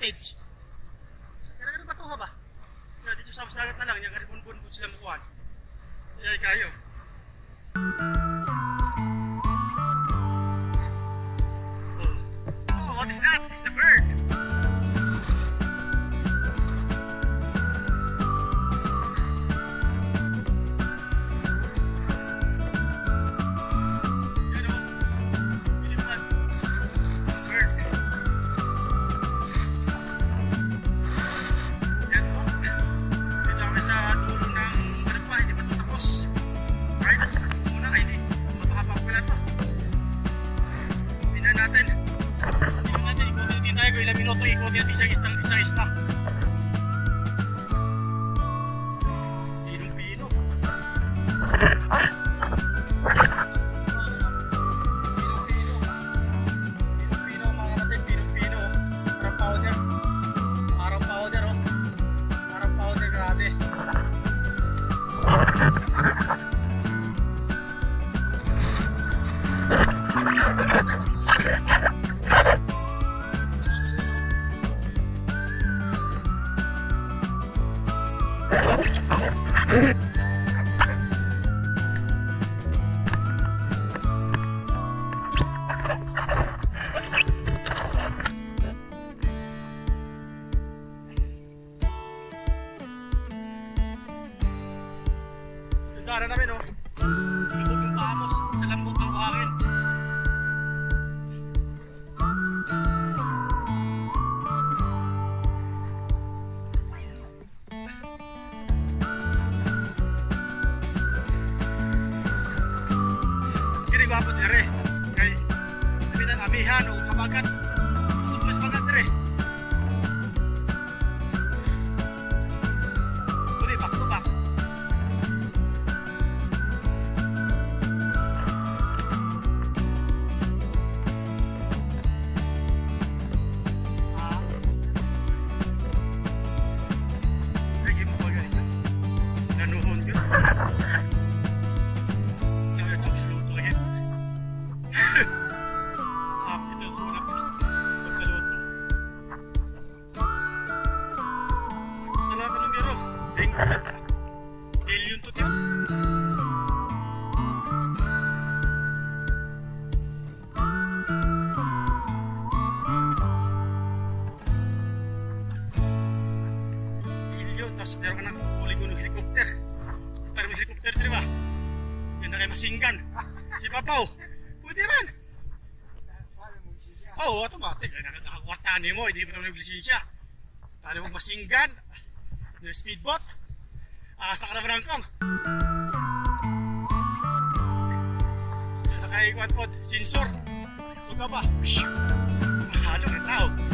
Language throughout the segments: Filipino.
cottage. Pero ano ba ito ba? Kaya dito sa dagat na lang, yung karbon-bon sila makuha. Kaya kayo. Thank you. gapon dire kay sabitan amihan o kabagat. hindi pa naman naglisensya. Tali mong basinggan, ng speedboat, asa ka na marangkang. Nakaigwan po, sensor, suka ba? Mahalong na tao.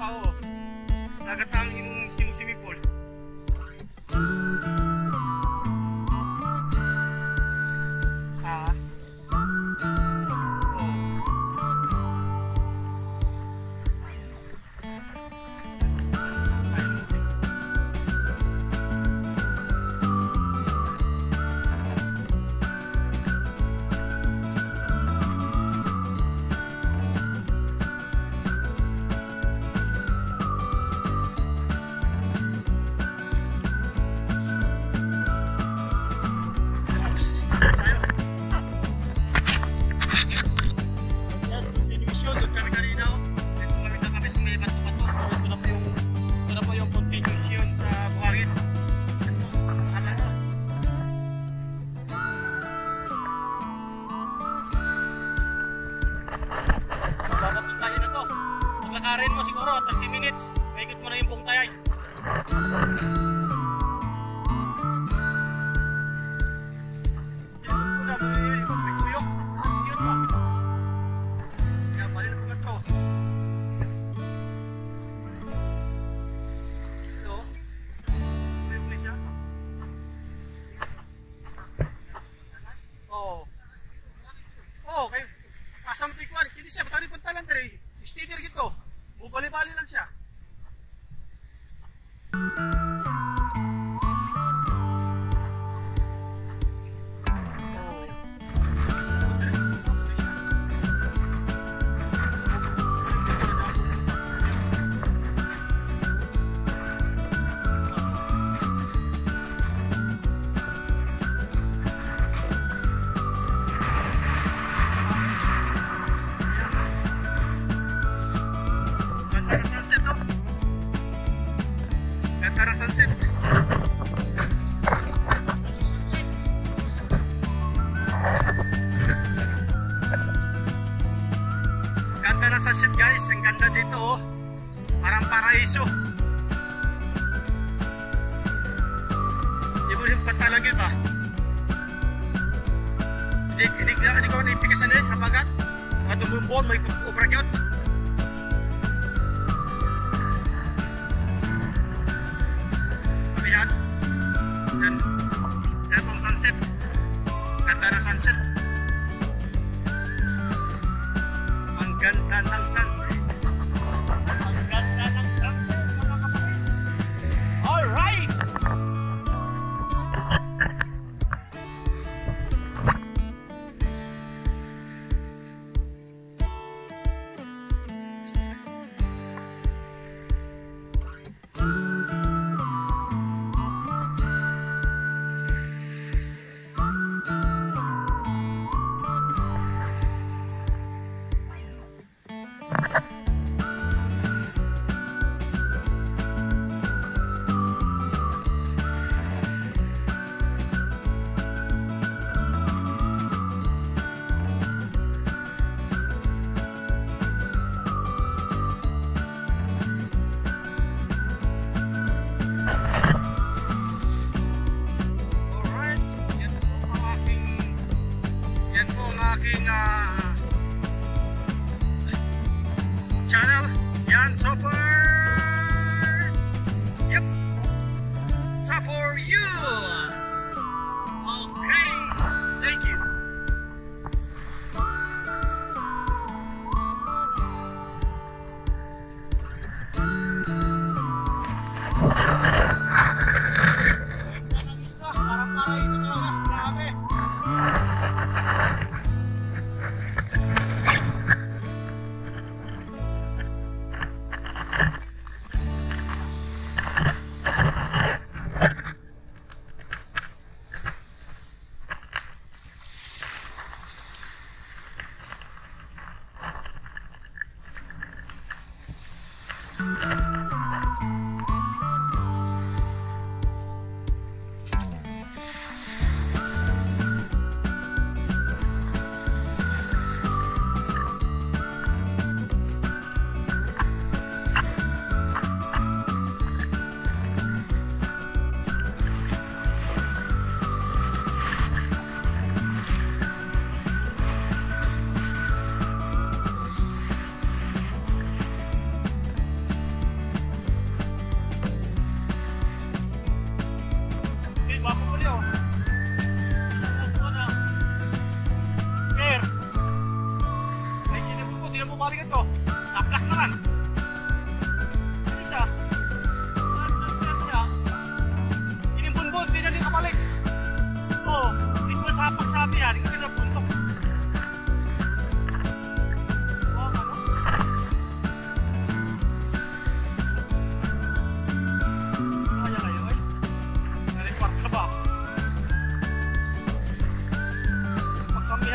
ako. Nagatang yung, yung swimming pool. bali-bali lang siya.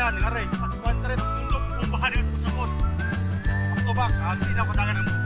yan, nilare. At 100 puntok kung bahali mo sa kon. Ako ba, hindi na ko talaga ng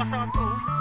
pasado.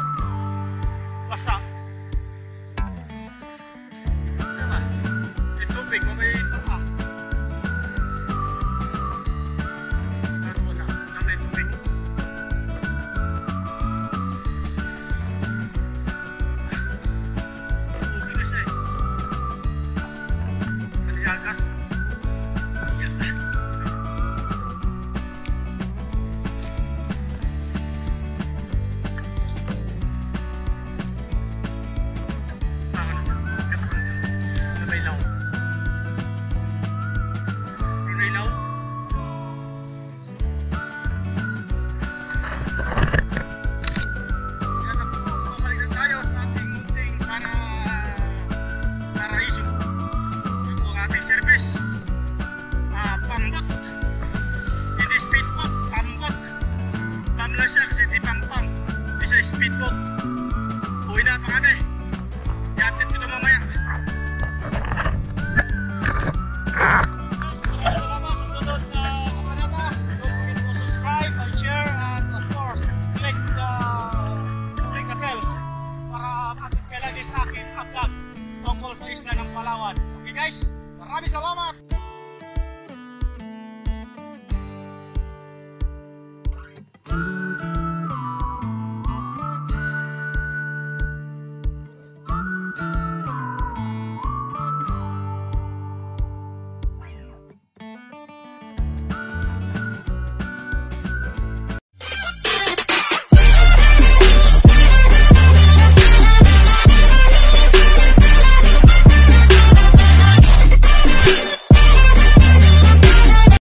guys. Marami salamat.